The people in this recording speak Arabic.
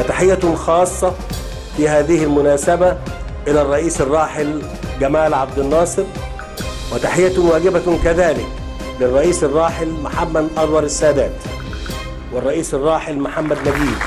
فتحية خاصة في هذه المناسبة إلى الرئيس الراحل جمال عبد الناصر وتحية واجبة كذلك للرئيس الراحل محمد أنور السادات والرئيس الراحل محمد نجيب.